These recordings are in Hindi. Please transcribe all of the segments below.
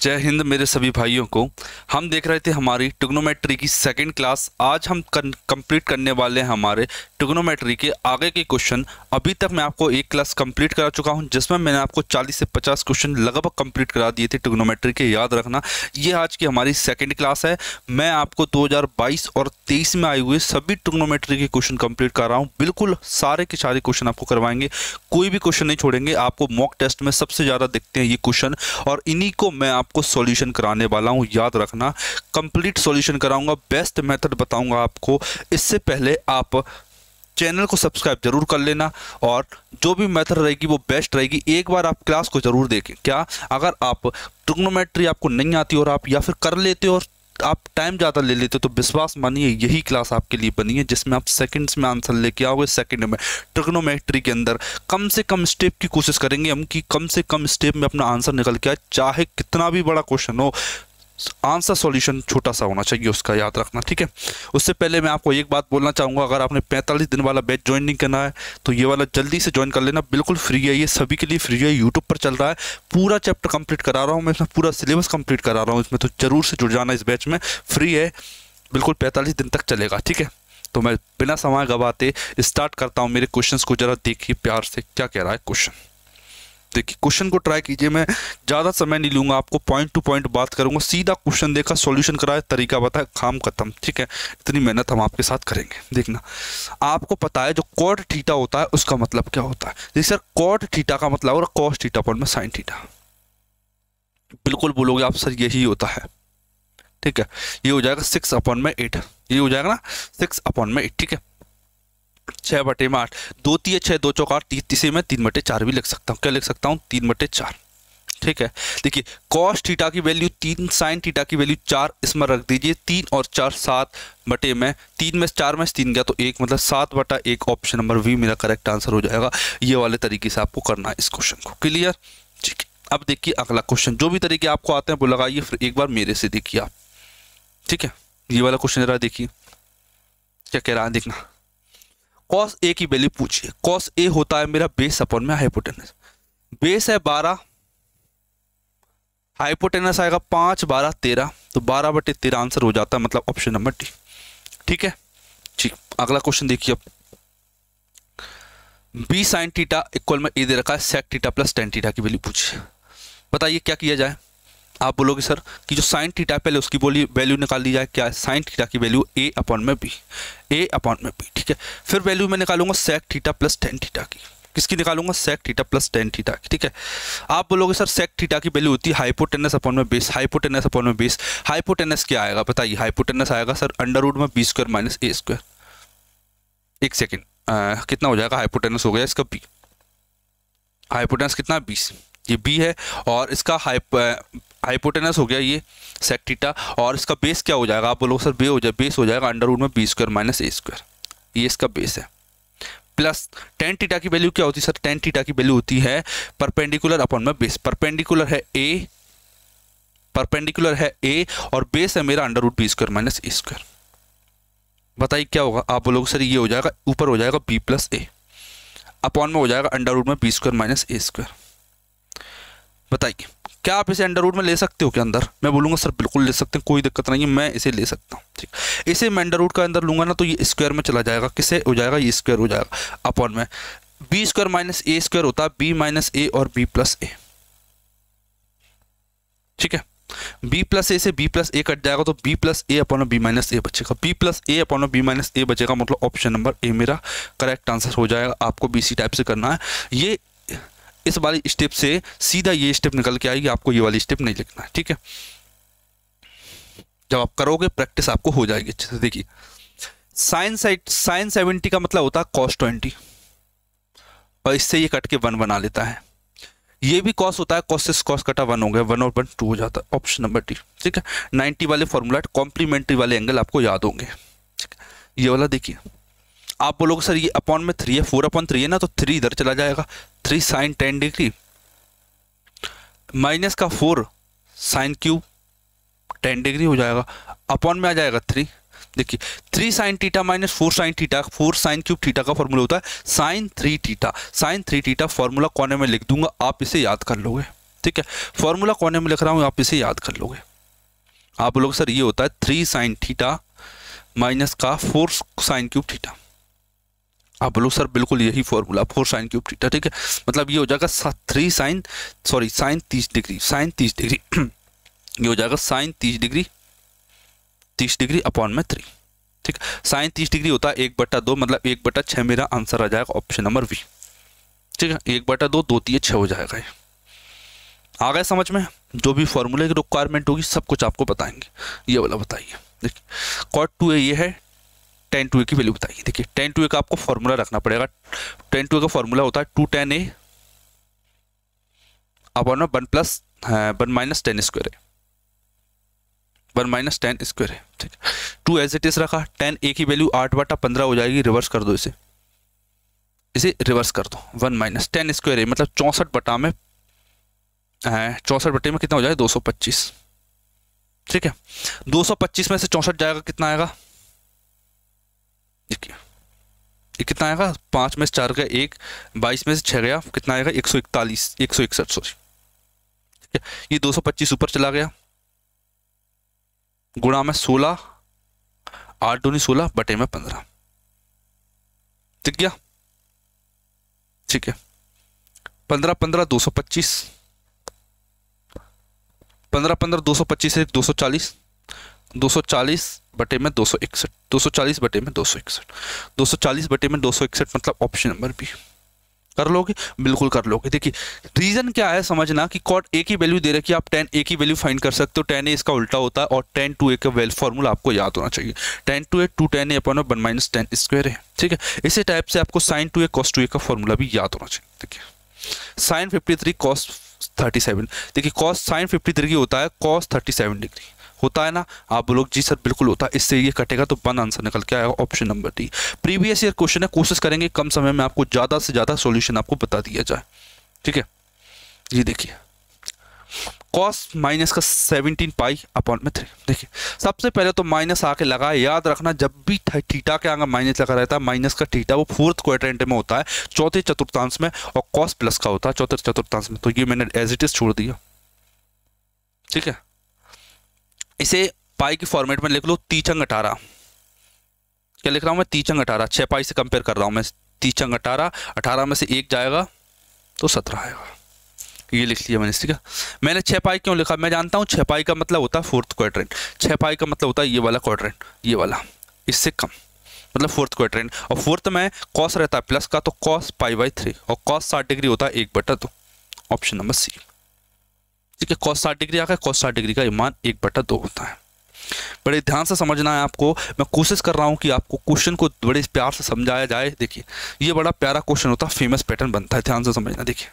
जय हिंद मेरे सभी भाइयों को। हम देख रहे थे हमारी ट्रिग्नोमेट्री की सेकंड क्लास आज हम कंप्लीट करने वाले हैं हमारे ट्रिग्नोमेट्री के आगे के क्वेश्चन अभी तक मैं आपको एक क्लास कंप्लीट करा चुका हूँ, जिसमें मैंने आपको 40 से 50 क्वेश्चन लगभग कंप्लीट करा दिए थे टिग्नोमेट्री के। याद रखना, ये आज की हमारी सेकेंड क्लास है। मैं आपको दो हज़ार बाईस और तेईस में आए हुए सभी ट्रिग्नोमेट्री के क्वेश्चन कंप्लीट कर रहा हूँ। बिल्कुल सारे के सारे क्वेश्चन आपको करवाएँगे। कोई भी क्वेश्चन नहीं छोड़ेंगे। आपको मॉक टेस्ट में सबसे ज़्यादा दिखते हैं ये क्वेश्चन और इन्हीं को मैं आपको सॉल्यूशन कराने वाला हूँ, याद रखना। कंप्लीट सॉल्यूशन कराऊँगा बेस्ट मेथड बताऊँगा आपको। इससे पहले आप चैनल को सब्सक्राइब ज़रूर कर लेना और जो भी मेथड रहेगी, वो बेस्ट रहेगी। एक बार आप क्लास को ज़रूर देखें। क्या? अगर आप ट्रिग्नोमेट्री आपको नहीं आती और आप या फिर कर लेते हो और आप टाइम ज़्यादा ले लेते हो तो विश्वास मानिए, यही क्लास आपके लिए बनी है, जिसमें आप सेकंड्स में आंसर लेके आओगे सेकंड में। ट्रिग्नोमेट्री के अंदर, कम से कम स्टेप की कोशिश करेंगे हम कि कम से कम स्टेप में अपना आंसर निकल के आए, चाहे कितना भी बड़ा क्वेश्चन हो आंसर सॉल्यूशन छोटा सा होना चाहिए उसका याद रखना, ठीक है? उससे पहले मैं आपको एक बात बोलना चाहूँगा, अगर आपने 45 दिन वाला बैच ज्वाइन नहीं करना है तो ये वाला जल्दी से ज्वाइन कर लेना, बिल्कुल फ्री है ये, सभी के लिए फ्री है यूट्यूब पर चल रहा है, पूरा चैप्टर कंप्लीट करा रहा हूँ मैं, इसमें पूरा सिलेबस कंप्लीट करा रहा हूँ, इसमें तो ज़रूर से जुड़ जाना इस बैच में फ्री है, बिल्कुल पैंतालीस दिन तक चलेगा, ठीक है? तो मैं बिना समय गवाते स्टार्ट करता हूँ, मेरे क्वेश्चन को ज़रा देखिए प्यार से, क्या कह रहा है क्वेश्चन देखिए क्वेश्चन को ट्राई कीजिए, मैं ज़्यादा समय नहीं लूँगा, आपको पॉइंट टू पॉइंट बात करूँगा, सीधा क्वेश्चन देखा सॉल्यूशन कराए तरीका बताए काम खत्म, ठीक है? इतनी मेहनत हम आपके साथ करेंगे, देखना। आपको पता है, जो कॉड थीटा होता है, उसका मतलब क्या होता है? देखिए सर कॉड थीटा का मतलब और कॉस थीटा पॉइंट में साइन थीटा बिल्कुल बोलोगे आप सर यही होता है, ठीक है? ये हो जाएगा सिक्स अपॉन में एट ये हो जाएगा ना सिक्स अपॉन में एट ठीक है? छः बटे में आठ। दो तीय छः दो चौक आठ तीसरे में तीन बटे चार भी लिख सकता हूँ। क्या लिख सकता हूँ? तीन बटे चार। ठीक है? देखिए कॉस थीटा की वैल्यू तीन साइन थीटा की वैल्यू चार, इसमें रख दीजिए तीन और चार, सात बटे में। तीन में चार में तीन गया तो एक मतलब सात बटा एक ऑप्शन नंबर वी मेरा करेक्ट आंसर हो जाएगा। ये वाले तरीके से आपको करना है इस क्वेश्चन को। क्लियर ठीक है। अब देखिए अगला क्वेश्चन जो भी तरीके आपको आते हैं, वो लगाइए, फिर एक बार मेरे से देखिए आप। ठीक है? ये वाला क्वेश्चन जरा देखिए। क्या कह रहा है? देखना। कॉस ए की वैल्यू पूछिए। कॉस ए होता है मेरा बेस अपॉन में हाइपोटेनस बेस है बारह। हाइपोटेनस आएगा पाँच, बारह, तेरह। तो बारह बटे तेरह आंसर हो जाता है मतलब ऑप्शन नंबर डी ठीक है? ठीक अगला क्वेश्चन देखिए अब। बी साइन टीटा इक्वल में ए दे रखा है sec theta plus tan theta की वैल्यू पूछिए। बताइए क्या किया जाए? आप बोलोगे, सर, कि जो साइन थीटा पहले उसकी बोली वैल्यू निकाल दी जाए, क्या साइन थीटा की वैल्यू ए अपॉन में बी ए अपॉन में बी ठीक है? फिर वैल्यू मैं निकालूँगा sec theta plus tan theta की। किसकी निकालूँगा? Sec theta plus tan theta की, ठीक है? आप बोलोगे, सर सेक थीटा की वैल्यू होती है हाइपोटेनस अपॉन में बेस हाइपोटेनस अपॉन में बेस हाइपोटेनस क्या आएगा? बताइए हाइपोटेनस आएगा, सर अंडर रूट में B square minus A square एक सेकेंड कितना हो जाएगा? हाइपोटेनस हो गया इसका बी हाइपोटेनस कितना? बीस। ये बी है और इसका हाइप हाइपोटेनस हो गया ये सेक्टीटा और इसका बेस क्या हो जाएगा? आप बोलो सर बे हो जाए बेस हो जाएगा अंडर रूट में B square minus A square ये इसका बेस है। प्लस टेन टीटा की वैल्यू क्या होती है सर टेन टीटा की वैल्यू होती है परपेंडिकुलर अपॉन में बेस परपेंडिकुलर है ए परपेंडिकुलर है ए और बेस है मेरा under root B square minus A square बताइए क्या होगा? आप बोलोगे, सर, ये हो जाएगा, ऊपर हो जाएगा बी प्लस ए अपॉन में हो जाएगा अंडर रूट में B square minus A square बताइए। क्या आप इसे अंडर रूट में ले सकते हो क्या अंदर? मैं बोलूँगा, सर, बिल्कुल ले सकते हैं, कोई दिक्कत नहीं है, मैं इसे ले सकता हूँ। ठीक। इसे मैं अंडर रूट का अंदर लूँगा ना तो ये स्क्वायर में चला जाएगा। किसे हो जाएगा, ये स्क्वायर हो जाएगा। अपॉन में। B square minus A square होता है बी माइनस ए और बी प्लस ए ठीक है? बी प्लस ए से बी प्लस ए कट जाएगा तो B plus A upon B minus A बचेगा। B plus A upon B minus A बचेगा मतलब ऑप्शन नंबर ए मेरा करेक्ट आंसर हो जाएगा। आपको बी सी टाइप से करना है। ये इस वाली स्टेप से सीधा ये स्टेप निकल के आएगी, आपको ये वाली स्टेप नहीं लिखना है, ठीक है? जब आप करोगे, प्रैक्टिस आपको हो जाएगी अच्छे से, देखिए। साइन साइड साइन सेवेंटी का मतलब होता है कॉस ट्वेंटी। और इससे ये कट के वन बना लेता है। ये भी कॉस होता है कॉस से कॉस कटा वन हो गया, वन और वन टू हो जाता है, ऑप्शन नंबर टी ठीक है? नाइन्टी वाले फॉर्मूला, कॉम्प्लीमेंट्री वाले एंगल आपको याद होंगे ये वाला देखिए। आप बोलोगे, सर, ये अपॉन में थ्री है फोर अपॉन थ्री है ना तो थ्री इधर चला जाएगा। Three sine ten degree minus का four sine cube ten degree हो जाएगा। अपॉन में आ जाएगा थ्री देखिए three sine theta minus four sine theta four sine cube theta का फॉर्मूला होता है। Sine three theta sine three theta formula कोने में लिख दूँगा, आप इसे याद कर लोगे। ठीक है? फॉर्मूला कोने में लिख रहा हूँ, आप इसे याद कर लोगे। आप लोग सर, ये होता है थ्री साइन थीटा माइनस का फोर साइन क्यूब थीटा आप बोलो, सर, बिल्कुल यही formula four sine cube theta ठीक है? मतलब ये हो जाएगा थ्री साइन सॉरी साइन तीस डिग्री साइन तीस डिग्री ये हो जाएगा साइन तीस डिग्री तीस डिग्री अपॉन में थ्री ठीक? साइन तीस डिग्री होता है एक बटा दो मतलब एक बटा छः मेरा आंसर आ जाएगा ऑप्शन नंबर वी ठीक है? एक बटा दो दो तीन छः हो जाएगा ये। आ गए समझ में? जो भी फॉर्मूले की रिक्वायरमेंट होगी, सब कुछ आपको बताएँगे। ये वाला बताइए। देखिए कॉट टू ए ये है टेन टू ए की वैल्यू बताइए। देखिए, टेन टू ए का आपको फॉर्मूला रखना पड़ेगा। टेन टू ए का फॉर्मूला होता है two tan A upon one plus one minus tan square है वन माइनस टेन स्क्वायर है ठीक है। टू एज इट इज़ रखा, टेन ए की वैल्यू आठ बटा पंद्रह हो जाएगी, रिवर्स कर दो इसे। इसे रिवर्स कर दो, वन माइनस टेन स्क्वायर है मतलब चौंसठ बटा में चौंसठ बटे में कितना हो जाएगा? दो सौ पच्चीस। ठीक है? दो सौ पच्चीस में से चौंसठ जाएगा, कितना आएगा? कितना आएगा? पाँच में से चार गया एक, बाईस में से छः गया, कितना आएगा? एक सौ इकतालीस, एक सौ इकसठ सॉरी ठीक है? ये दो सौ पच्चीस ऊपर चला गया। गुणा में सोलह, आठ दूनी सोलह, बटे में पंद्रह। ठीक गया? ठीक है। पंद्रह पंद्रह, दो सौ पच्चीस। पंद्रह पंद्रह, दो सौ पच्चीस, एक दो सौ चालीस। दो सौ चालीस बटे में दो सौ इकसठ, दो सौ चालीस बटे में दो सौ इकसठ। दो सौ चालीस बटे में दो सौ इकसठ मतलब ऑप्शन नंबर बी कर लोगे? बिल्कुल कर लोगे। देखिए रीजन क्या है समझना कि कॉट ए की वैल्यू दे रखी है, आप टेन ए की वैल्यू फाइंड कर सकते हो। टेन ए इसका उल्टा होता है और टेन टू ए का वेल फॉर्मूला आपको याद होना चाहिए। Tan two A two tan A upon one minus tan square है ठीक है? इसी टाइप से आपको sine two A cos two A का फॉर्मूला भी याद होना चाहिए। देखिए sine fifty three cos thirty seven देखिए कॉस साइन फिफ्टी थ्री होता है कॉस थर्टी सेवन डिग्री होता है ना, आप बोलोगे जी सर बिल्कुल होता है, इससे ये कटेगा तो वन आंसर निकल के आएगा option number D previous year question है, कोशिश करेंगे कम समय में आपको ज़्यादा से ज़्यादा सोल्यूशन आपको बता दिया जाए। ठीक है? ये देखिए। कॉस माइनस का 17 पाई अपॉन में थ्री देखिए, सबसे पहले तो माइनस आके लगा, याद रखना जब भी थीटा के आगे माइनस लगा रहता है माइनस का थीटा वो फोर्थ क्वाड्रेंट में होता है, चौथे चतुर्थांश में और कॉस प्लस का होता है, चौथे चतुर्थांश में। तो ये मैंने एज इट इज़ छोड़ दिया। ठीक है? इसे पाई के फॉर्मेट में लिख लो तीचंग अठारह क्या लिख रहा हूँ मैं? तीचंग अठारह छः पाई से कंपेयर कर रहा हूँ मैं। तीचंग अठारह अठारह में से एक जाएगा तो सत्रह आएगा। ये लिख लिया मैंने, ठीक है? मैंने छः पाई क्यों लिखा? मैं जानता हूँ छः पाई का मतलब होता है फोर्थ क्वाड्रेंट छः पाई का मतलब होता है ये वाला क्वाड्रेंट ये वाला। इससे कम। मतलब फोर्थ क्वाड्रेंट और फोर्थ में कॉस रहता है प्लस का तो कॉस पाई बाई थ्री और कॉस साठ डिग्री होता है एक बटा दो। ऑप्शन नंबर सी ठीक है कॉस साठ डिग्री आ गया कॉस साठ डिग्री का मान एक बटा दो होता है। बड़े ध्यान से समझना है आपको। मैं कोशिश कर रहा हूँ कि आपको क्वेश्चन को बड़े प्यार से समझाया जाए। देखिए, ये बड़ा प्यारा क्वेश्चन होता है फ़ेमस पैटर्न बनता है, ध्यान से समझना। देखिए,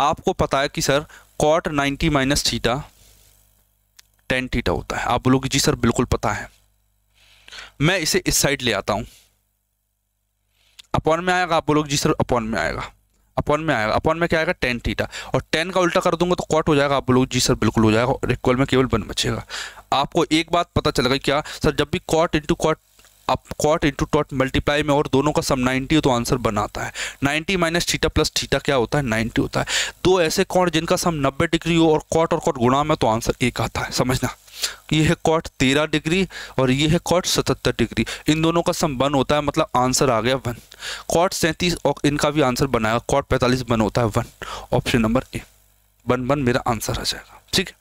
आपको पता है कि sir cot 90 minus theta tan theta होता है। आप बोलोगे, जी सर बिल्कुल पता है। मैं इसे इस साइड ले आता हूँ। अपॉन में आएगा, आप बोलोगे, जी सर अपॉन में आएगा। अपॉन में आएगा। अपॉन में क्या आएगा? Tan theta. और टेन का उल्टा कर दूँगा तो कॉट हो जाएगा। आप बोलोगे जी सर, बिल्कुल हो जाएगा और इक्वल में केवल बन बचेगा। आपको एक बात पता चल गई क्या? सर, जब भी कॉट इंटू कॉट आप कॉट इंटू टॉट मल्टीप्लाई में और दोनों का सम 90 हो तो आंसर बनाता है। 90 माइनस थीटा प्लस थीटा क्या होता है? 90 होता है। दो ऐसे कॉट जिनका सम 90 डिग्री हो और कॉट और कॉट गुणा में तो आंसर एक आता है। समझना? ये है कॉट तेरह डिग्री और ये है कॉट सतहत्तर डिग्री इन दोनों का सम वन होता है मतलब आंसर आ गया वन कॉट सैंतीस और इनका भी आंसर बनाएगा कॉट पैंतालीस वन होता है one option number A one one मेरा आंसर आ जाएगा। ठीक है?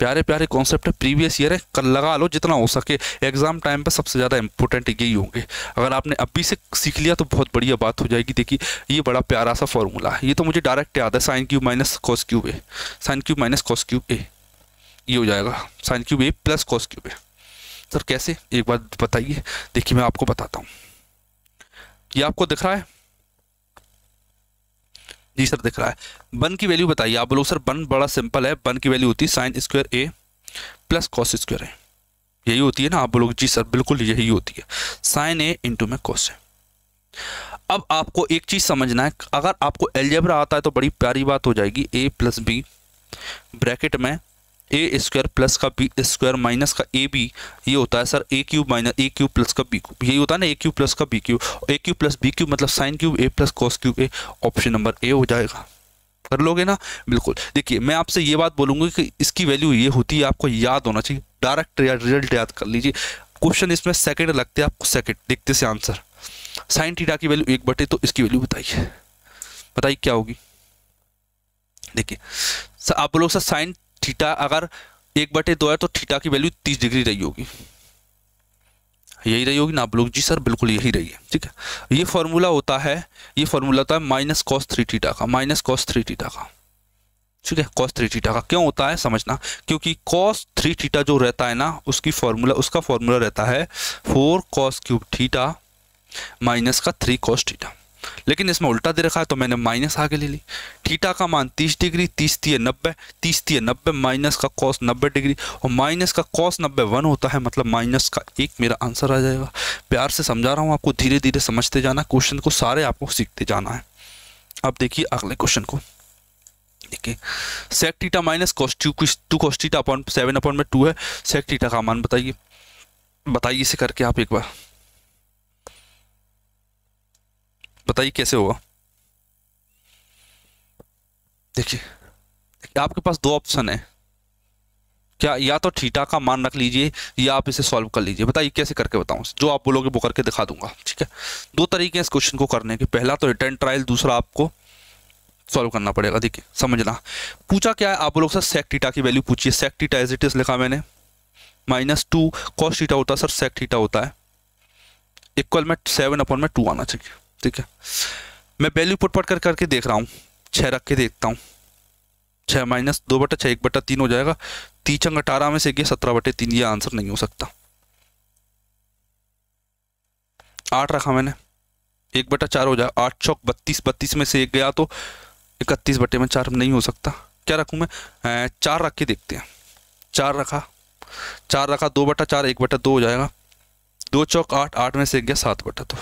प्यारे प्यारे कॉन्सेप्ट है प्रीवियस ईयर है, कल लगा लो जितना हो सके। एग्ज़ाम टाइम पर सबसे ज़्यादा इंपॉर्टेंट यही होंगे। अगर आपने अभी से सीख लिया तो बहुत बढ़िया बात हो जाएगी। देखिए, ये बड़ा प्यारा सा फॉर्मूला है। ये तो मुझे डायरेक्ट याद है sine cube minus cos cube A sine cube minus cos cube A ये हो जाएगा। Sine cube A plus cos cube A sir, कैसे? एक बात बताइए। देखिए, मैं आपको बताता हूँ। ये आपको दिख रहा है? जी सर, दिख रहा है। बन की वैल्यू बताइए। आप बोलोग सर, बन बड़ा सिंपल है। बन की वैल्यू होती है sine square A plus cos square A यही होती है ना? आप बोलोग, जी सर, बिल्कुल यही होती है। साइन ए इंटू में कॉस है। अब आपको एक चीज़ समझना है। अगर आपको एल्जेब्रा आता है तो बड़ी प्यारी बात हो जाएगी। ए प्लस बी ब्रैकेट में ए स्क्वायर प्लस का बी स्क्वायर माइनस का ए बी ये होता है sir A cube minus A cube plus का बी क्यूब यही होता है ना ए क्यूब प्लस का B cube A cube plus B cube मतलब sine cube A plus cos cube A option number A हो जाएगा. कर लोगे ना? बिल्कुल. देखिए, मैं आपसे ये बात बोलूँगा कि इसकी वैल्यू ये होती है, आपको याद होना चाहिए. डायरेक्ट रिज़ल्ट याद कर लीजिए. क्वेश्चन इसमें सेकेंड लगते हैं आपको सेकेंड देखते से आंसर साइन थीटा की वैल्यू एक बटे तो इसकी वैल्यू बताइए. बताइए क्या होगी? देखिए आप बोलोगे सर साइन थीटा अगर एक बटे दो है तो थीटा की वैल्यू तीस डिग्री रही होगी। यही रही होगी ना? आप लोग, जी सर, बिल्कुल यही रही है, ठीक है? ये फॉर्मूला होता है, ये फॉर्मूला होता है माइनस कॉस थ्री टीटा का माइनस कॉस थ्री टीटा का, ठीक है? कॉस थ्री टीटा का। क्यों होता है? समझना, क्योंकि कॉस थ्री टीटा जो रहता है ना, उसकी फॉर्मूला उसका फॉर्मूला रहता है four cos cube theta minus का थ्री कॉस थीटा लेकिन इसमें उल्टा दे रखा है तो मैंने माइनस आगे ले ली। थीटा का मान तीस डिग्री, तीस तीय नब्बे, तीस तीय नब्बे, माइनस का कॉस नब्बे डिग्री और माइनस का कॉस नब्बे वन होता है मतलब माइनस का एक मेरा आंसर आ जाएगा। प्यार से समझा रहा हूँ आपको धीरे धीरे समझते जाना क्वेश्चन को सारे आपको सीखते जाना है। अब देखिए अगले क्वेश्चन को। देखिए sec theta minus cos two two cos theta upon seven upon में टू है। सेक टीटा का मान बताइए। बताइए इसे करके आप एक बार। बताइए कैसे होगा? देखिए आपके पास दो ऑप्शन है। क्या या तो थीटा का मान रख लीजिए या आप इसे सॉल्व कर लीजिए। बताइए कैसे करके बताऊँ जो आप बोलोगे वो करके दिखा दूँगा, ठीक है? दो तरीके हैं इस क्वेश्चन को करने के। पहला तो रिटर्न ट्रायल दूसरा आपको सॉल्व करना पड़ेगा। देखिए, समझना। पूछा क्या है? आप लोग सर सेक टीटा की वैल्यू पूछिए। Sec theta as it is लिखा मैंने। माइनस टू कॉस टीटा होता है, सर सेक टीटा होता है। इक्वल में सेवन अपॉन में टू आना चाहिए। ठीक है। मैं वैल्यू पुट पट कर करके देख रहा हूँ। छः रख के देखता हूँ। छः माइनस दो बटा छः एक बटा तीन हो जाएगा। तीस अंग अठारह में से गया सत्रह बटे तीन, ये आंसर नहीं हो सकता। आठ रखा मैंने। एक बटा चार हो जाएगा आठ चौक बत्तीस बत्तीस में से एक गया तो इकतीस बटे में चार नहीं हो सकता। क्या रखूँ मैं? चार रख के देखते हैं। चार रखा। चार रखा, दो बटा चार, एक बटा दो हो जाएगा। दो चौक आठ आठ में से एक गया, सात बटा दो।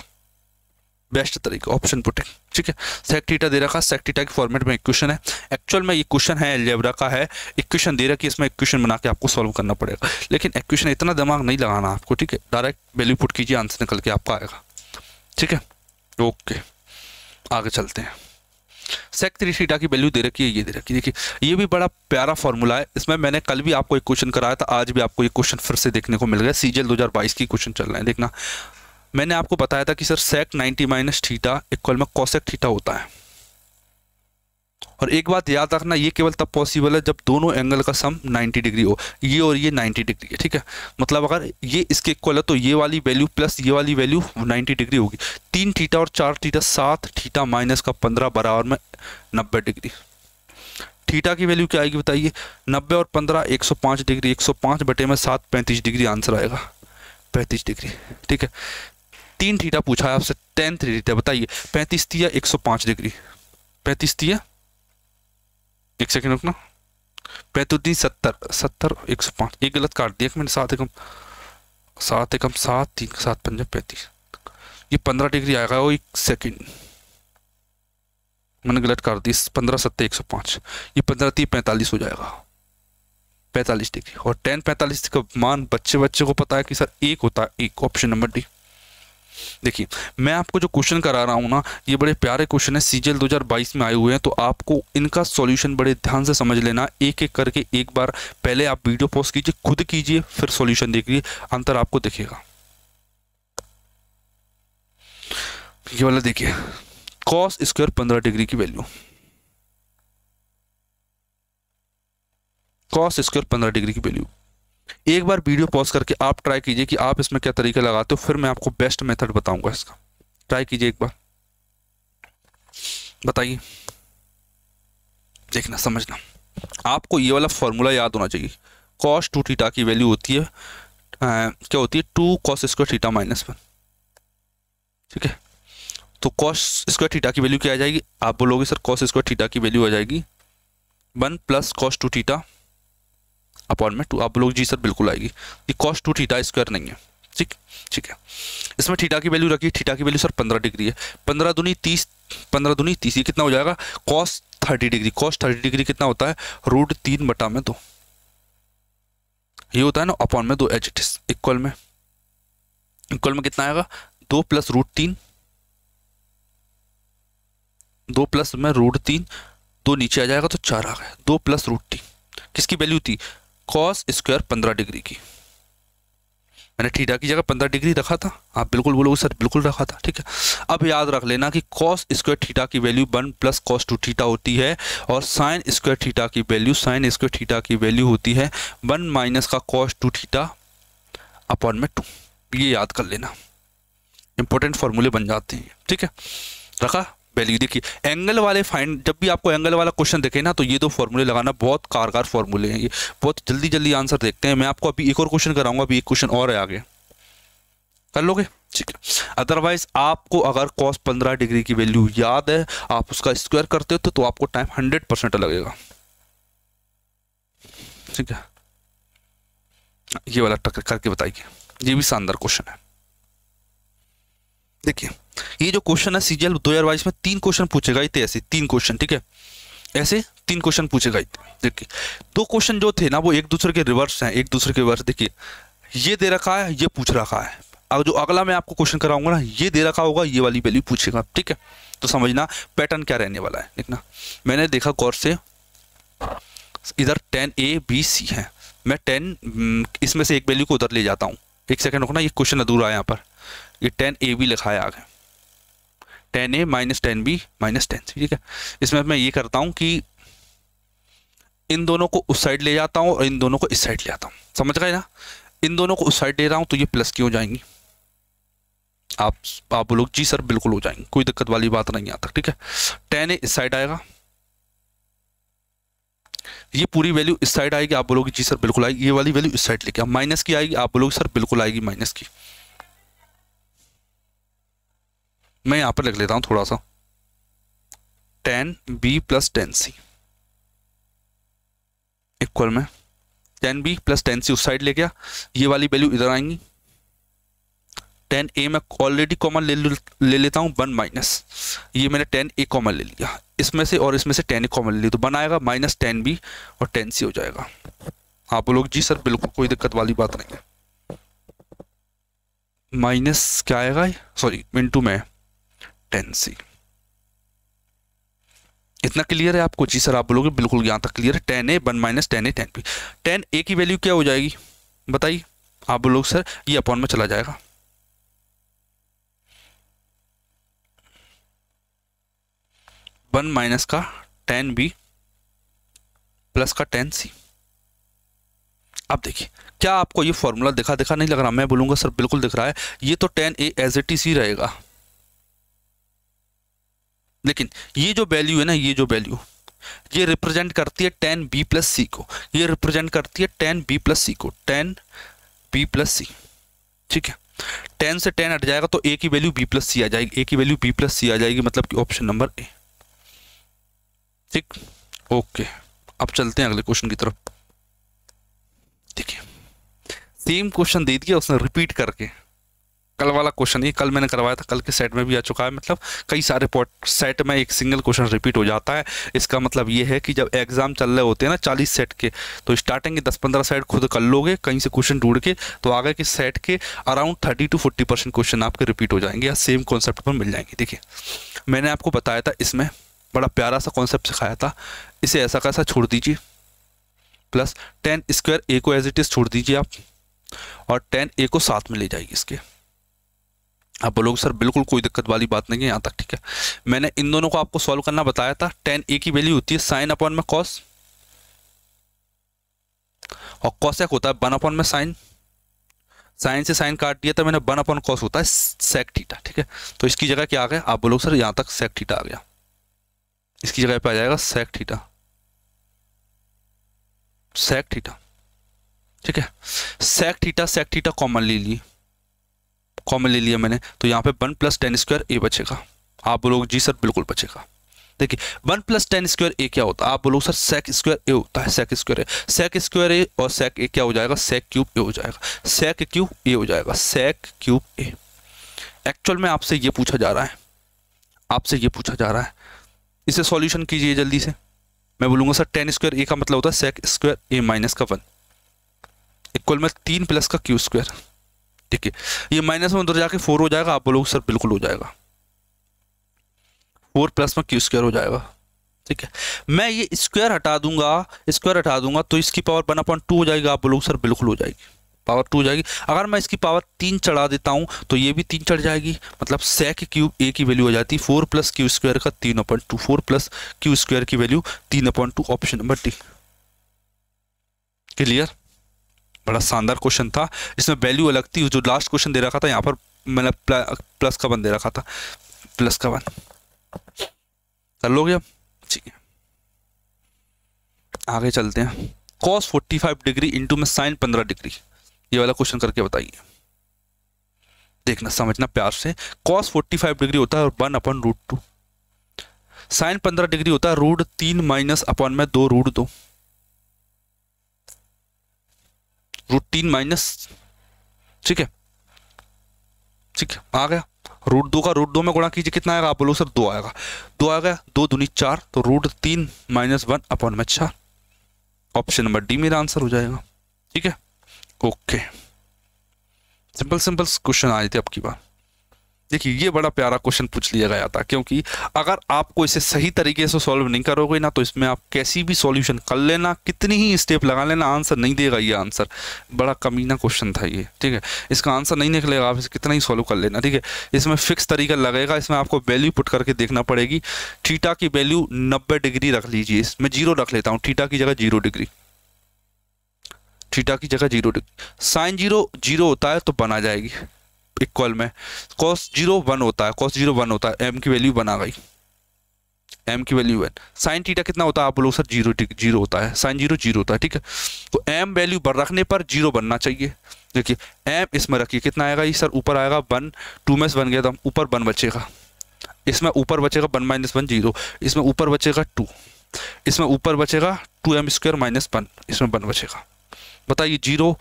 बेस्ट तरीका ऑप्शन पुटिंग ठीक है? सेक्टीटा दे रखा सेक्टीटा के फॉर्मेट में इक्वेशन है। एक्चुअल में ये क्वेश्चन है एल्जेब्रा का है। इक्वेशन दे रखी इसमें इक्वेशन बना के आपको सॉल्व करना पड़ेगा। लेकिन इक्वेशन इतना दिमाग नहीं लगाना आपको, ठीक है? डायरेक्ट वैल्यू पुट कीजिए आंसर निकल के आपका आएगा। ठीक है? ओके आगे चलते हैं। सेक थ्री थीटा की वैल्यू दे रखी है, ये दे रखी देखिए, ये भी बड़ा प्यारा फॉर्मूला है। इसमें मैंने कल भी आपको एक क्वेश्चन कराया था, आज भी आपको ये क्वेश्चन फिर से देखने को मिल गया। सीजल 2022 की क्वेश्चन चल रहे हैं, देखना। मैंने आपको बताया था कि sir sec 90 minus theta equal में कॉसेक थीटा होता है। और एक बात याद रखना, ये केवल तब पॉसिबल है जब दोनों एंगल का सम 90 डिग्री हो। ये और ये 90 डिग्री है, ठीक है? मतलब अगर ये इसके इक्वल है तो ये वाली वैल्यू प्लस ये वाली वैल्यू 90 डिग्री होगी। तीन थीटा और चार थीटा सात थीटा माइनस का पंद्रह बराबर में नब्बे डिग्री थीटा की वैल्यू क्या आएगी बताइए? नब्बे और पंद्रह, एक सौ पाँच डिग्री एक सौ पाँच बटे में सात, पैंतीस डिग्री आंसर आएगा। पैंतीस डिग्री ठीक है? तीन थीटा पूछा है आपसे, टेन थ्री थीटा, बताइए। पैंतीस तिया एक सौ पाँच डिग्री। पैंतीस तिया एक सेकेंड रुकना। पैंतीस, सत्तर। सत्तर, एक सौ पाँच। एक गलत काट दिया। मैंने सात एकम सात एकम, सात, तीन, सात, पंजा, पैंतीस। ये पंद्रह डिग्री आएगा, वो एक सेकेंड। मैंने गलत काट दी पंद्रह, सत्तर, एक सौ पाँच। ये पंद्रह तीन पैंतालीस हो जाएगा। पैंतालीस डिग्री। और टेन, पैंतालीस का मान बच्चे बच्चे को पता है कि सर, एक होता है, एक ऑप्शन नंबर डी। देखिए, मैं आपको जो क्वेश्चन करा रहा हूँ ना, ये बड़े प्यारे क्वेश्चन है। सीजल 2022 में आए हुए हैं तो आपको इनका सॉल्यूशन बड़े ध्यान से समझ लेना। एक एक करके एक बार पहले आप वीडियो पोस्ट कीजिए, खुद कीजिए, फिर सॉल्यूशन देखिए, अंतर आपको दिखेगा। ये वाला देखिए कॉस स्क्वायर पंद्रह डिग्री की वैल्यू कॉस स्क्वायर पंद्रह डिग्री की वैल्यू एक बार वीडियो पॉज करके आप ट्राई कीजिए कि आप इसमें क्या तरीका लगाते हो फिर मैं आपको बेस्ट मेथड बताऊँगा इसका। ट्राई कीजिए एक बार। बताइए। देखना समझना। आपको ये वाला फॉर्मूला याद होना चाहिए। कॉस टू टीटा की वैल्यू होती है आ, क्या होती है? Two cos square theta minus one ठीक है? तो कॉस स्क्वायर टीटा की वैल्यू क्या आ जाएगी? आप बोलोगे सर कॉस स्क्वायर टीटा की वैल्यू आ जाएगी। One plus cos two theta upon में टू आप लोग जी सर, बिल्कुल आएगी। ये कॉस टू थीटा स्क्वायर नहीं है। ठीक? ठीक है। इसमें थीटा की वैल्यू रखी थीटा की वैल्यू सर पंद्रह डिग्री है। पंद्रह दुनी तीस पंद्रह दुनी तीस, ये कितना हो जाएगा? Cos thirty degree cos thirty degree कितना होता है? रूट तीन बटा में दो। ये होता है ना अपॉन में दो एच इक्वल में। इक्वल में कितना आएगा? दो प्लस रूट तीन। दो प्लस में रूट तीन। दो नीचे आ जाएगा तो चार आ गया। दो प्लस रूट तीन। किसकी वैल्यू थी? कॉस स्क्वायर पंद्रह डिग्री की। मैंने थीटा की जगह पंद्रह डिग्री रखा था। आप बिल्कुल बोलोगे, सर, बिल्कुल रखा था। ठीक है। अब याद रख लेना कि कॉस स्क्वायर थीटा की value one plus cos two theta होती है और साइन स्क्वायर थीटा की वैल्यू साइन स्क्वायर थीटा की वैल्यू होती है वन माइनस का कॉस टू थीटा अपॉन में टू ये याद कर लेना। इंपॉर्टेंट फॉर्मूले बन जाते हैं। ठीक है? रखा? वैल्यू देखिए एंगल वाले फाइंड जब भी आपको एंगल वाला क्वेश्चन देखे ना तो ये दो फॉर्मूले लगाना बहुत कारगर फॉर्मूले हैं ये। बहुत जल्दी जल्दी आंसर देखते हैं। मैं आपको अभी एक और क्वेश्चन कराऊँगा अभी एक क्वेश्चन और है आगे। कर लोगे? ठीक है। अदरवाइज़ आपको अगर कॉस पंद्रह डिग्री की वैल्यू याद है आप उसका स्क्वायर करते हो तो, तो आपको टाइम हंड्रेड परसेंट लगेगा। ठीक है? ये वाला टक्कर करके बताइए। ये भी शानदार क्वेश्चन है। देखिए ये जो क्वेश्चन है सीजीएल दो हज़ार बाईस में तीन क्वेश्चन पूछेगा थे ऐसे, तीन क्वेश्चन ठीक है? ऐसे तीन क्वेश्चन पूछेगा देखिए। दो क्वेश्चन जो थे ना, वो एक दूसरे के रिवर्स हैं, एक दूसरे के रिवर्स देखिए। ये दे रखा है, ये पूछ रखा है। अब जो अगला मैं आपको क्वेश्चन कराऊँगा ना, ये दे रखा होगा, ये वाली वैल्यू पूछेगा, ठीक है? तो समझना पैटर्न क्या रहने वाला है, देखना। मैंने देखा गौर से, इधर टेन ए बी सी है। मैं टेन इसमें से एक वैल्यू को उधर ले जाता हूँ। एक सेकेंड रुकना, ये क्वेश्चन अधूरा है यहाँ पर। ये टेन ए बी लिखा है आगे। Tan A minus tan B minus tan C, ठीक है? इसमें मैं ये करता हूँ कि इन दोनों को उस साइड ले जाता हूँ और इन दोनों को इस साइड ले आता हूँ। समझ गए ना? इन दोनों को उस साइड ले रहा हूँ तो ये प्लस की हो जाएँगी। आप आप बोलोगे जी सर, बिल्कुल हो जाएँगे। कोई दिक्कत वाली बात नहीं आता ठीक है? टेन ए इस साइड आएगा। ये पूरी वैल्यू इस साइड आएगी। आप बोलोगे, जी सर, बिल्कुल आएगी। ये वाली वैल्यू इस साइड लेके माइनस की आएगी। आप बोलोगे, सर, बिल्कुल आएगी माइनस की। मैं यहाँ पर लिख लेता हूँ थोड़ा सा। Tan B plus tan C equal में। Tan B plus tan C उस साइड ले गया ये वाली वैल्यू इधर आएँगी। टेन ए में ऑलरेडी कॉमन ले ले लेता हूँ वन माइनस ये मैंने टेन ए कॉमन ले लिया। इसमें से और इसमें से टेन ए कॉमन ले लिया तो वन आएगा माइनस टेन बी और टेन सी हो जाएगा। आप लोग, जी सर, बिल्कुल कोई दिक्कत वाली बात नहीं है। माइनस क्या आएगा सॉरी मिनटू में टेन सी इतना क्लियर है आपको? जी सर, आप बोलोगे बिल्कुल, यहाँ तक क्लियर है। Tan A one minus tan A tan B tan A की वैल्यू क्या हो जाएगी? बताइए। आप बोलोगे, सर, ये अपॉन में चला जाएगा। वन माइनस का टेन बी प्लस का टेन सी अब देखिए, क्या आपको ये फॉर्मूला दिखा दिखा नहीं लग रहा? मैं बोलूँगा, सर, बिल्कुल दिख रहा है। ये तो tan A as A T C रहेगा। लेकिन ये जो वैल्यू है ना, ये जो वैल्यू ये रिप्रेजेंट करती है टेन बी प्लस सी को। ये रिप्रेजेंट करती है टेन बी प्लस सी को। टेन बी प्लस सी ठीक है? टेन से टेन हट जाएगा तो ए की वैल्यू बी प्लस सी आ जाएगी। ए की वैल्यू बी प्लस सी आ जाएगी मतलब कि ऑप्शन नंबर ए ठीक? ओके अब चलते हैं अगले क्वेश्चन की तरफ़। देखिए सेम क्वेश्चन दे दिया, उसने रिपीट करके। कल वाला क्वेश्चन ये कल मैंने करवाया था, कल के सेट में भी आ चुका है। मतलब कई सारे सेट में एक सिंगल क्वेश्चन रिपीट हो जाता है। इसका मतलब ये है कि जब एग्ज़ाम चल रहे होते हैं ना चालीस सेट के तो स्टार्टिंग के दस पंद्रह सेट खुद कर लोगे, कहीं से क्वेश्चन ढूंढ के तो आगे के सेट के around thirty two forty percent question आपके रिपीट हो जाएँगे या सेम कॉन्सेप्ट पर मिल जाएँगे। देखिए, मैंने आपको बताया था इसमें, बड़ा प्यारा सा कॉन्सेप्ट सिखाया था। इसे ऐसा कैसा छोड़ दीजिए। प्लस टेन स्क्वायर ए को एज इट इज़ छोड़ दीजिए आप, और टेन ए को साथ में ले जाएगी इसके। आप बोलोगे, सर, बिल्कुल कोई दिक्कत वाली बात नहीं है यहाँ तक, ठीक है? मैंने इन दोनों को आपको सॉल्व करना बताया था। टेन ए की वैल्यू होती है साइन अपॉन में कॉस और कॉसेक होता है वन अपॉन में साइन साइन से साइन काट दिया था मैंने वन अपॉन कॉस होता है सेक थीटा ठीक है? तो इसकी जगह क्या आ गया? आप बोलोगे, सर, यहाँ तक सेक थीटा आ गया। इसकी जगह पे आ जाएगा सेक थीटा सेक थीटा ठीक है? Sec theta sec theta common ले लिए। कॉमन ले लिया मैंने तो यहाँ पे one plus tan square A बचेगा। आप बोलोगे, जी सर, बिल्कुल बचेगा। देखिए, one plus tan square A क्या होता है? आप बोलोगे, सर सेक स्क्वायर ए होता है सेक स्क्वायर ए। सेक स्क्वायर ए और सेक ए क्या हो जाएगा? सेक क्यूब ए हो जाएगा। सेक क्यूब ए हो जाएगा। सेक क्यूब ए। एक्चुअल में आपसे ये पूछा जा रहा है। आपसे ये पूछा जा रहा है। इसे सॉल्यूशन कीजिए जल्दी से। मैं बोलूँगा, सर, टेन स्क्वायर ए का मतलब होता है सेक स्क्वायर ए माइनस का वन। इक्वल में तीन प्लस का क्यू स्क्वायर। ठीक है। ये माइनस में उधर जाके फोर हो जाएगा, आप बोलोगे, सर, बिल्कुल हो जाएगा। फोर प्लस में क्यू स्क्वायर हो जाएगा। ठीक है। मैं ये स्क्वायर हटा दूँगा स्क्वायर हटा दूँगा तो इसकी पावर वन अपॉइंट टू हो जाएगी, आप बोलोगे, सर, बिल्कुल हो जाएगी। पावर टू हो जाएगी। अगर मैं इसकी पावर तीन चढ़ा देता हूँ तो ये भी तीन चढ़ जाएगी। मतलब सेक क्यूब ए की वैल्यू हो जाती है। फोर प्लस क्यू स्क्वायर का तीन upon two four plus Q square की वैल्यू तीन upon two option number D clear बड़ा शानदार क्वेश्चन था। इसमें वैल्यू अलग थी। जो लास्ट क्वेश्चन दे रखा था, यहाँ पर मैंने प्लस का वन दे रखा था। प्लस का वन कर लोगे अब? ठीक है। आगे चलते हैं। कॉस 45 डिग्री इंटू में साइन 15 डिग्री ये वाला क्वेश्चन करके बताइए। देखना, समझना प्यार से। कॉस 45 डिग्री होता है और one upon root two sine 15 degree होता है रूट तीन माइनस अपॉन में दो रूट दो। रूट तीन माइनस ठीक है? ठीक है, आ गया। रूट दो का रूट दो में गुणा कीजिए, कितना आएगा? आप बोलो सर, दो आएगा। दो आ गया, दो दूनी चार तो रूट तीन माइनस वन अपॉन में चार। ऑप्शन नंबर डी मेरा आंसर हो जाएगा। ठीक है? ओके सिंपल सिंपल क्वेश्चन आए थे आपकी बात। देखिए, ये बड़ा प्यारा क्वेश्चन पूछ लिया गया था, क्योंकि अगर आपको इसे सही तरीके से सॉल्व नहीं करोगे ना तो इसमें आप कैसी भी सॉल्यूशन कर लेना, कितनी ही स्टेप लगा लेना आंसर नहीं देगा ये आंसर बड़ा कमीना क्वेश्चन था ये, ठीक है? इसका आंसर नहीं निकलेगा, आप इसे कितना ही सॉल्व कर लेना, ठीक है? इसमें फिक्स तरीका लगेगा, इसमें आपको वैल्यू पुट करके देखना पड़ेगी। थीटा की वैल्यू नब्बे डिग्री रख लीजिए, इसमें ज़ीरो रख लेता हूँ, थीटा की जगह ज़ीरो डिग्री। थीटा की जगह zero degree. Sine zero zero होता है तो बना जाएगी। इक्वल में कॉस ज़ीरो वन होता है कॉस ज़ीरो वन होता है एम की वैल्यू बना गई। एम की वैल्यू वन साइन टीटा कितना होता है, आप बोलो सर ज़ीरो ज़ीरो होता है। साइन ज़ीरो ज़ीरो होता है, ठीक है? तो एम वैल्यू रखने पर ज़ीरो बनना चाहिए। देखिए एम इसमें रखिए, कितना आएगा ये? सर, ऊपर आएगा वन टू में बन गया था ऊपर वन बचेगा। इसमें ऊपर बचेगा वन माइनस वन ज़ीरो इसमें ऊपर बचेगा टू इसमें ऊपर बचेगा two M square minus one इसमें वन बचेगा। बताइए ज़ीरो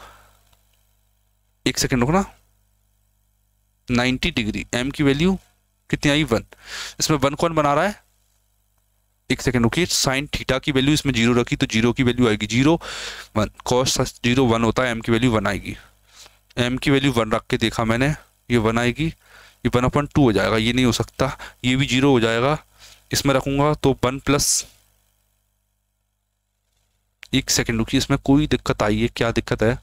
एक सेकेंड रुकना। 90 डिग्री एम की वैल्यू कितनी आई? वन इसमें वन कौन बना रहा है? एक सेकेंड रुकिए साइन थीटा की वैल्यू इसमें ज़ीरो रखी तो ज़ीरो की वैल्यू आएगी zero one cos zero one होता है एम की वैल्यू वन आएगी। एम की वैल्यू वन रख के देखा मैंने, ये वन आएगी, ये वन अपॉइंट टू हो जाएगा, ये नहीं हो सकता, ये भी ज़ीरो हो जाएगा। इसमें रखूँगा तो वन प्लस एक सेकेंड रुकिए, इसमें कोई दिक्कत आई है, क्या दिक्कत है?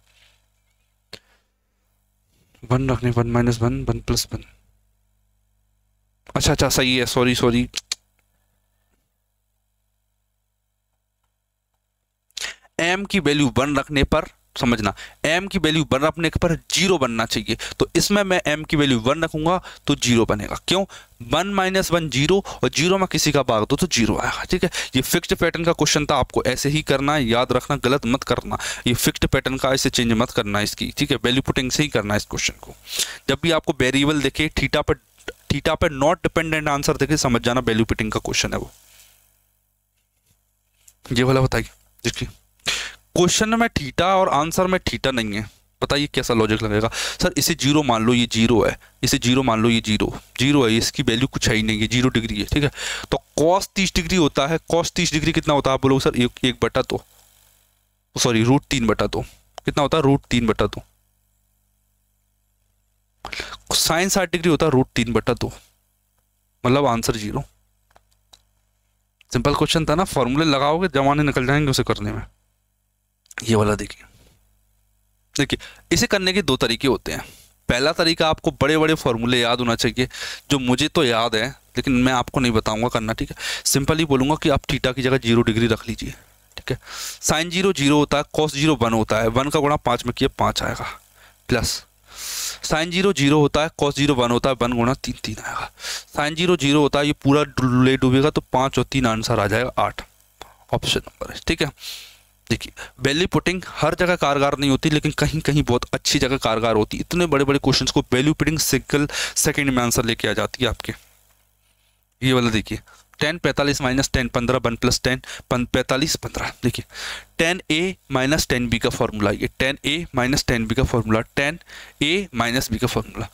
वन रखने one minus one one plus one अच्छा अच्छा सही है सॉरी सॉरी एम की वैल्यू वन रखने पर समझना। एम की वैल्यू वन रखने पर ज़ीरो बनना चाहिए। तो इसमें मैं एम की वैल्यू वन रखूँगा तो ज़ीरो बनेगा। क्यों? वन माइनस वन ज़ीरो और ज़ीरो में किसी का भाग दो तो ज़ीरो आएगा, ठीक है? ये फिक्स्ड पैटर्न का क्वेश्चन था, आपको ऐसे ही करना है, याद रखना, गलत मत करना। ये फिक्स्ड पैटर्न का ऐसे चेंज मत करना इसकी, ठीक है? वैल्यू पुटिंग से ही करना इस क्वेश्चन को। जब भी आपको वेरिएबल देखे थीटा पर थीटा पर नॉट डिपेंडेंट आंसर देखे, समझ जाना वैल्यू पुटिंग का क्वेश्चन है वो। ये वाला बताइए, देखिए। क्वेश्चन में थीटा और आंसर में थीटा नहीं है। बताइए कैसा लॉजिक लगेगा? सर, इसे ज़ीरो मान लो, ये ज़ीरो है। इसे ज़ीरो मान लो, ये ज़ीरो। ज़ीरो है, इसकी वैल्यू कुछ है ही नहीं है ज़ीरो डिग्री है, ठीक है? तो कॉस तीस डिग्री होता है कॉस तीस डिग्री कितना होता है आप बोलोगे, सर, एक एक बटा दो। सॉरी रूट तीन बटा दो। कितना होता है? रूट तीन बटा दो। साइन साठ डिग्री होता है रूट तीन बटा दो। मतलब आंसर ज़ीरो। सिंपल क्वेश्चन था ना फॉर्मूले लगाओगे, जमाने निकल जाएँगे उसे करने में। ये वाला देखिए। देखिए, इसे करने के दो तरीके होते हैं। पहला तरीका आपको बड़े बड़े फॉर्मूले याद होना चाहिए, जो मुझे तो याद है, लेकिन मैं आपको नहीं बताऊँगा करना, ठीक है? सिंपली बोलूँगा कि आप थीटा की जगह ज़ीरो डिग्री रख लीजिए, ठीक है? साइन ज़ीरो ज़ीरो होता है कॉस ज़ीरो वन होता है, वन का गुणा पाँच में किया पाँच आएगा प्लस साइन ज़ीरो ज़ीरो होता है कॉस ज़ीरो वन होता है, वन गुणा तीन तीन आएगा। साइन ज़ीरो ज़ीरो होता है, ये पूरा ले डूबेगा तो पाँच और तीन आंसर आ जाएगा, आठ। ऑप्शन नंबर है, ठीक है? देखिए वैल्यू पुटिंग हर जगह कारगर नहीं होती, लेकिन कहीं कहीं बहुत अच्छी जगह कारगर होती। इतने बड़े बड़े क्वेश्चंस को वैल्यू पुटिंग सिंगल सेकंड में आंसर लेके आ जाती है आपके। ये वाला देखिए टेन पैंतालीस माइनस टेन पंद्रह वन प्लस टेन पैंतालीस, पंद्रह। देखिए tan A minus tan B का फॉर्मूला ये tan A minus tan B का formula tan A minus B का formula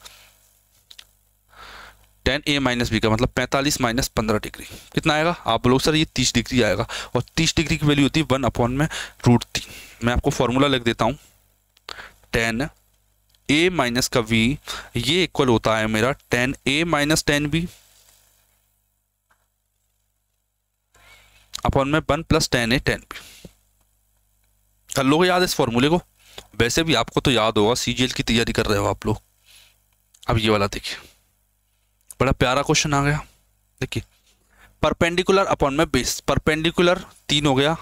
tan A minus B का मतलब पैंतालीस माइनस पंद्रह डिग्री। कितना आएगा? आप लोग सर, ये तीस डिग्री आएगा। और तीस डिग्री की वैल्यू होती है वन अपॉन में रूट तीन। मैं आपको फॉर्मूला लिख देता हूँ। टेन ए माइनस का वी, ये इक्वल होता है मेरा tan A minus tan B. Upon में one plus tan A tan B. कर लोगे याद इस फॉर्मूले को? वैसे भी आपको तो याद होगा, सीजीएल की तैयारी कर रहे हो आप लोग। अब ये वाला देखिए। बड़ा प्यारा क्वेश्चन आ गया। देखिए परपेंडिकुलर अपॉन में बेस परपेंडिकुलर तीन हो गया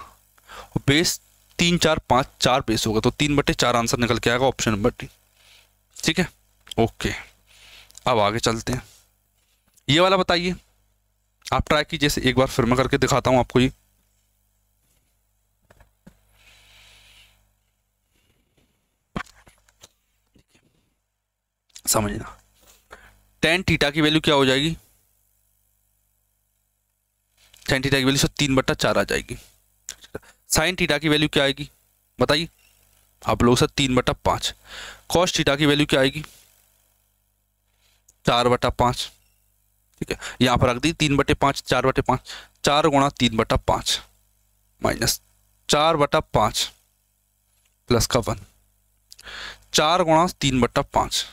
बेस तीन, चार, पाँच, चार बेस हो गया तो तीन बटे चार आंसर निकल के आएगा ऑप्शन नंबर डी ठीक है? ओके अब आगे चलते हैं। ये वाला बताइए। आप ट्राई कीजिए से एक बार फिर मैं करके दिखाता हूँ आपको ये। समझना। टेन टीटा की वैल्यू क्या हो जाएगी? टेन टीटा की वैल्यू सर तीन बट्टा चार आ जाएगी। साइन टीटा की वैल्यू क्या आएगी? बताइए। आप लोग सर तीन बटा पाँच। कॉस टीटा की वैल्यू क्या आएगी? चार बटा पाँच। ठीक है। यहाँ पर रख दी, तीन बटे पाँच, चार बटे पाँच। चार गुणा तीन बटा पाँच। माइनस चार बटा पाँच प्लस का वन। चार गुणा तीन बटा पाँच।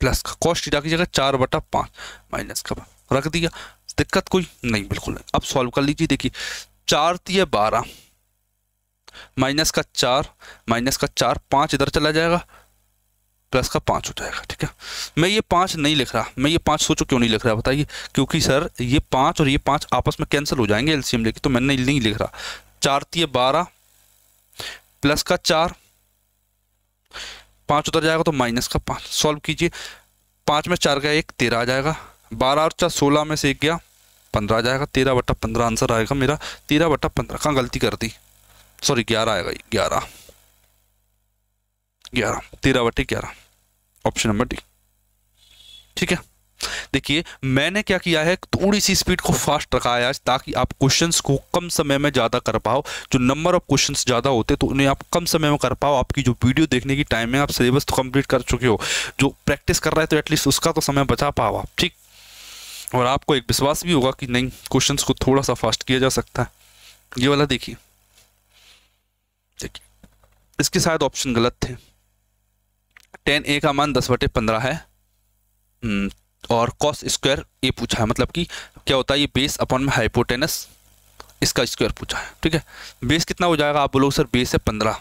प्लस का कॉस्ट टीटा की जगह चार बटा पाँच, माइनस का रख दिया। दिक्कत कोई नहीं, बिल्कुल नहीं। अब सॉल्व कर लीजिए, देखिए। चार तीय बारह, माइनस का चार, माइनस का चार, पाँच इधर चला जाएगा, प्लस का पाँच हो जाएगा, ठीक है? मैं ये पाँच नहीं लिख रहा, मैं ये पाँच सोचो क्यों नहीं लिख रहा, बताइए? क्योंकि सर, ये पाँच और ये पाँच आपस में कैंसिल हो जाएँगे, एलसीएम लेके तो मैंने नहीं लिख रहा। चार तीय बारह, प्लस का चार पाँच उतर जाएगा तो माइनस का पाँच। सॉल्व कीजिए। पाँच में चार का एक, तेरह आ जाएगा। बारह और चार, सोलह में से एक गया, पंद्रह आ जाएगा। तेरह बटा पंद्रह आंसर आएगा मेरा। तेरह बटा पंद्रह, कहाँ गलती कर दी? सॉरी, ग्यारह आएगा ग्यारह। ग्यारह, तेरह बटे ग्यारह। Option number D. ठीक है? देखिए मैंने क्या किया है थोड़ी सी स्पीड को फास्ट रखा है आज ताकि आप क्वेश्चंस को कम समय में ज़्यादा कर पाओ। जो नंबर ऑफ़ क्वेश्चंस ज़्यादा होते तो उन्हें आप कम समय में कर पाओ। आपकी जो वीडियो देखने की टाइम है आप सिलेबस तो कंप्लीट कर चुके हो। जो प्रैक्टिस कर रहा है तो एटलीस्ट उसका तो समय बचा पाओ आप ठीक? और आपको एक विश्वास भी होगा कि नहीं क्वेश्चन को थोड़ा सा फास्ट किया जा सकता है। ये वाला देखिए। देखिए इसके शायद ऑप्शन गलत थे। टेन ए का मान दस बटे पंद्रह है। हम्म, और कॉस स्क्वायर ये पूछा है मतलब कि क्या होता है, ये बेस अपॉन में हाइपोटेनस इसका स्क्वायर पूछा है, ठीक है? बेस कितना हो जाएगा, आप बोलोगे सर बेस है पंद्रह।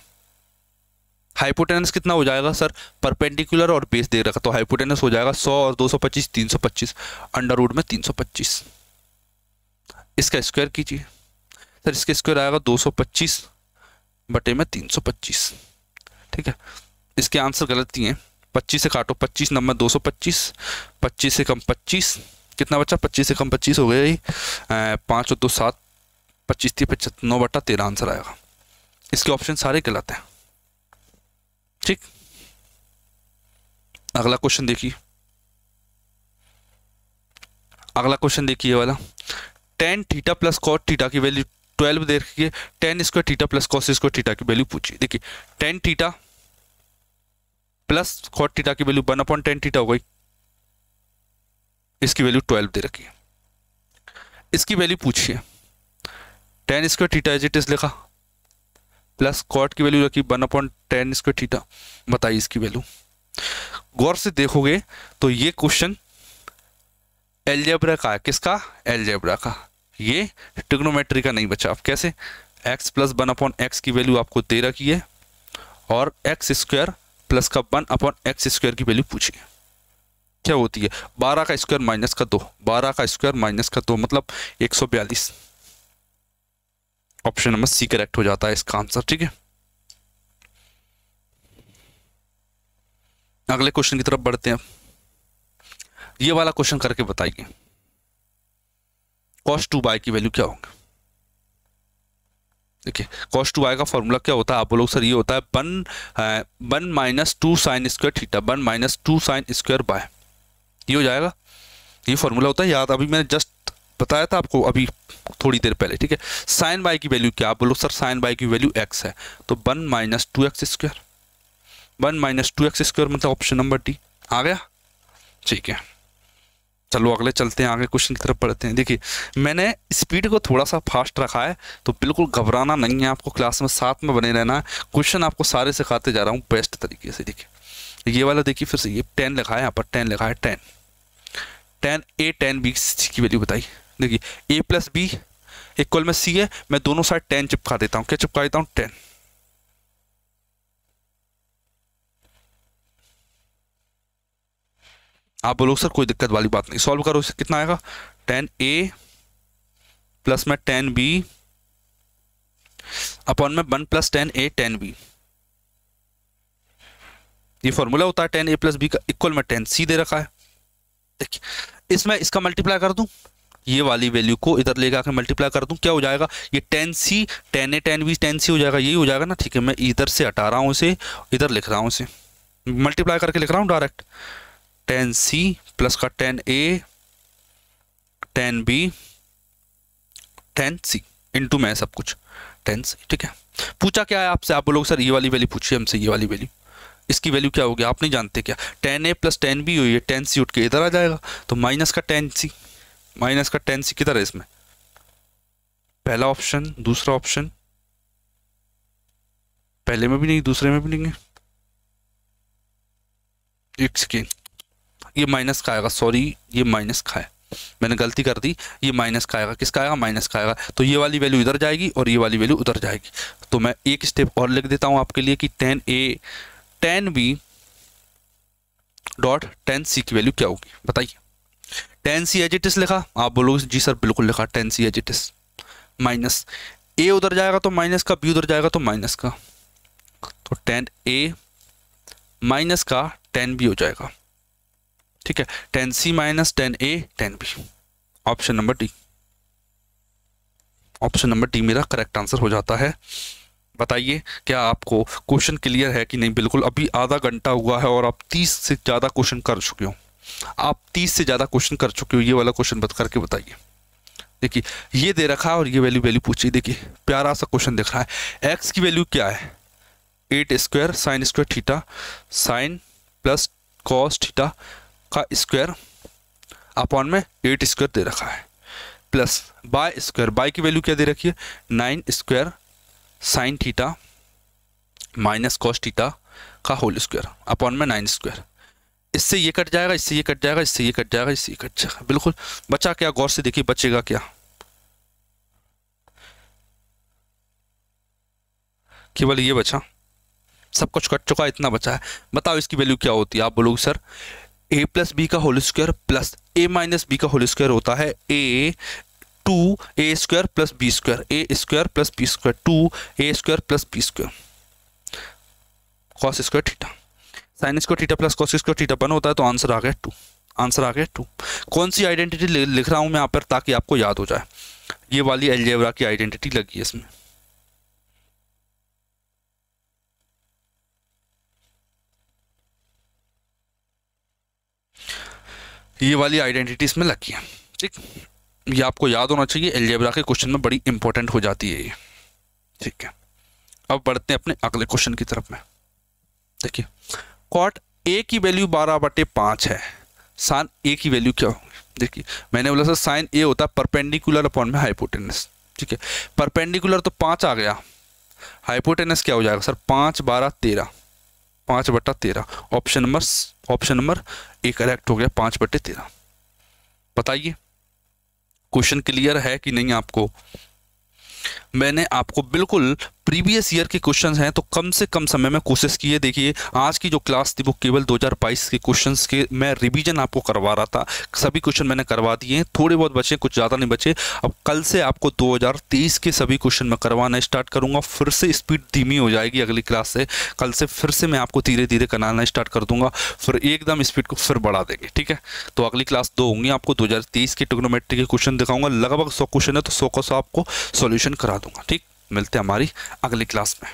हाइपोटेनस कितना हो जाएगा सर परपेंडिकुलर और बेस दे रखा तो हाइपोटेनस हो जाएगा सौ और दो सौ पच्चीस, तीन सौ पच्चीस। अंडर रूट में तीन सौ पच्चीस। इसका स्क्वायर कीजिए। सर इसका स्क्वायर आएगा दो सौ पच्चीस बटे में तीन सौ पच्चीस, ठीक है? इसके आंसर गलत ही हैं। पच्चीस से काटो, पच्चीस नंबर दो सौ पच्चीस पच्चीस से कम पच्चीस, कितना बच्चा पच्चीस से कम पच्चीस हो गया ही पाँच और दो सात, पच्चीस थी पचहत्तर, नौ बटा तेरह आंसर आएगा। इसके ऑप्शन सारे गलत हैं। ठीक? अगला क्वेश्चन देखिए। अगला क्वेश्चन देखिए वाला। Tan theta plus cot theta की वैल्यू ट्वेल्व देखिए tan square theta plus cos square theta की वैल्यू पूछिए। देखिए tan theta plus cot theta की value one upon tan theta हो गई। इसकी वैल्यू ट्वेल्व दे रखी है। इसकी वैल्यू पूछिए। Tan square theta as it is लिखा। प्लस कॉट की वैल्यू रखी one upon tan square theta. बताइए इसकी वैल्यू गौर से देखोगे तो ये क्वेश्चन एलजेब्रा का है। किसका? एलजेब्रा का। ये टिग्नोमेट्री का नहीं बचा। आप कैसे? X plus one upon X की वैल्यू आपको दे रखी है। और एक्स स्क्वायर प्लस का वन अपॉन एक्स स्क्वायर की वैल्यू पूछिए क्या होती है? बारह का स्क्वायर माइनस का दो। बारह का स्क्वायर माइनस का दो मतलब एक सौ बयालीस। ऑप्शन नंबर सी करेक्ट हो जाता है इसका आंसर, ठीक है? अगले क्वेश्चन की तरफ़ बढ़ते हैं। ये वाला क्वेश्चन करके बताइए। कॉस टू बाय की वैल्यू क्या होगा? देखिए कॉस टू बाय का फॉर्मूला क्या होता है? आप बोलोगे, सर, ये होता है one one minus two sine square theta one minus two sine square by ये हो जाएगा। ये फॉर्मूला होता है, याद, अभी मैंने जस्ट बताया था आपको, अभी थोड़ी देर पहले, ठीक है? साइन बाई की वैल्यू क्या? आप बोलो सर साइन बाई की वैल्यू एक्स है। तो one minus two X square one minus two X square मतलब ऑप्शन नंबर डी आ गया? ठीक है। चलो अगले चलते हैं, आगे क्वेश्चन की तरफ़ पढ़ते हैं। देखिए, मैंने स्पीड को थोड़ा सा फास्ट रखा है तो बिल्कुल घबराना नहीं है आपको क्लास में, साथ में बने रहना है। क्वेश्चन आपको सारे सिखाते जा रहा हूँ बेस्ट तरीके से, देखिए। ये वाला देखिए फिर से, ये टेन लिखा है, यहाँ पर टेन लिखा है tan tan A tan B की वैल्यू बताई। देखिए ए प्लस बी इक्वल में सी है, मैं दोनों साइड टेन चिपका देता हूँ। क्या चिपका देता हूँ? टेन आप बोलो सर, कोई दिक्कत वाली बात नहीं सॉल्व करो, कितना आएगा? टेन ए प्लस में टेन बी अपॉन में one plus tan A tan B ये फॉर्मूला होता है टेन ए प्लस बी का इक्वल में टेन सी दे रखा है। देखिए इसमें इसका मल्टीप्लाई कर दूँ, ये वाली वैल्यू को इधर लेकर आकर मल्टीप्लाई कर दूँ, क्या हो जाएगा? ये tan C tan A tan B tan C हो जाएगा, यही हो जाएगा ना, ठीक है, मैं इधर से हटा रहा हूँ इसे, इधर लिख रहा हूँ इसे। मल्टीप्लाई करके लिख रहा हूँ डायरेक्ट टेन सी प्लस का tan A tan B tan C into में सब कुछ टेन सी ठीक है? पूछा क्या है आपसे? आप लोग सर, ये वाली वैल्यू पूछिए हमसे, ये वाली वैल्यू इसकी वैल्यू क्या होगी? आप नहीं जानते क्या? Tan A plus tan B हुई है टेन सी उठ के इधर आ जाएगा तो माइनस का टेन सी माइनस का टेन सी किधर है इसमें? पहला ऑप्शन दूसरा ऑप्शन पहले में भी नहीं, दूसरे में भी नहीं है। एक सेकेंड ये माइनस का आएगा, सॉरी, ये माइनस का है। मैंने गलती कर दी, ये माइनस का आएगा, किसका आएगा? माइनस का आएगा। तो ये वाली वैल्यू इधर जाएगी और ये वाली वैल्यू उधर जाएगी। तो मैं एक स्टेप और लिख देता हूँ आपके लिए कि tan A tan B dot tan C की वैल्यू क्या होगी? बताइए। टेन सी एजिटिस लिखा, आप बोलोगे, जी सर, बिल्कुल लिखा टेन सी एजिटिस माइनस ए उधर जाएगा तो माइनस का बी उधर जाएगा तो माइनस का। तो टेन ए माइनस का टेन बी हो जाएगा। ठीक है tan C minus tan A tan B option number D option number D मेरा करेक्ट आंसर हो जाता है। बताइए, क्या आपको क्वेश्चन क्लियर है कि नहीं? बिल्कुल, अभी आधा घंटा हुआ है और आप तीस से ज़्यादा क्वेश्चन कर चुके हो। आप तीस से ज़्यादा क्वेश्चन कर चुके हो, ये वाला क्वेश्चन बता करके बताइए। देखिए, ये दे रखा है और ये वैल्यू वैल्यू पूछिए। देखिए, प्यारा सा क्वेश्चन दिख रहा है। एक्स की वैल्यू क्या है? Eight square sine square theta sine plus cos theta का स्क्वायर अपॉन में एट स्क्वायर दे रखा है। प्लस बाय स्क्वायर बाय की वैल्यू क्या दे रखी है? Nine square sine theta minus cos theta का होल स्क्वायर अपॉन में नाइन स्क्वायर इससे ये कट जाएगा, इससे ये कट जाएगा, इससे ये कट जाएगा, इससे ये कट जाएगा। बिल्कुल। बचा क्या? गौर से देखिए, बचेगा क्या? केवल ये बचा। सब कुछ कट चुका है, इतना बचा है। बताओ इसकी वैल्यू क्या होती है? आप बोलोगे, सर ए प्लस बी का whole square plus A minus B का होल स्क्वायर होता है A two A square plus B square A square plus B square two A square plus B square cos square theta sine square theta plus cos square theta one होता है तो आंसर आ गया टू आंसर आ गया टू कौन सी आइडेंटिटी लिख रहा हूँ मैं यहाँ पर ताकि आपको याद हो जाए? ये वाली एलजेब्रा की आइडेंटिटी लगी है इसमें. ये वाली आइडेंटिटी इसमें लगी है, ठीक? ये आपको याद होना चाहिए एलजेब्रा के क्वेश्चन में बड़ी इंपॉर्टेंट हो जाती है ये, ठीक है? अब बढ़ते हैं अपने अगले क्वेश्चन की तरफ़ में। देखिए कॉट ए की वैल्यू बारह बटे पाँच है साइन ए की वैल्यू क्या होगी? देखिए, मैंने बोला सर साइन ए होता है परपेंडिकुलर अपॉन में हाइपोटेनस ठीक है? परपेंडिकुलर तो पाँच आ गया हाइपोटेनस क्या हो जाएगा? सर, पाँच बारह तेरह। पाँच बटा तेरह। Option number option number A correct हो गया पाँच बटे तेरह। बताइए क्वेश्चन क्लियर है कि नहीं आपको? मैंने आपको बिल्कुल प्रीवियस ईयर के क्वेश्चन हैं तो कम से कम समय में कोशिश की है देखिए, आज की जो क्लास थी वो केवल 2022 के क्वेश्चन के, मैं रिवीजन आपको करवा रहा था। सभी क्वेश्चन मैंने करवा दिए हैं, थोड़े बहुत बचे, कुछ ज़्यादा नहीं बचे। अब कल से आपको 2023 के सभी क्वेश्चन मैं करवाना स्टार्ट करूँगा, फिर से स्पीड धीमी हो जाएगी अगली क्लास से। कल से फिर से मैं आपको धीरे धीरे कराना स्टार्ट कर दूँगा, फिर एकदम स्पीड को फिर बढ़ा देंगे, ठीक है? तो अगली क्लास दो होंगी, आपको दो के टिग्नोमेट्री के क्वेश्चन दिखाऊँगा, लगभग सौ क्वेश्चन है तो सौ का सौ आपको सोल्यूशन करा दूँगा, ठीक? मिलते हैं हमारी अगली क्लास में।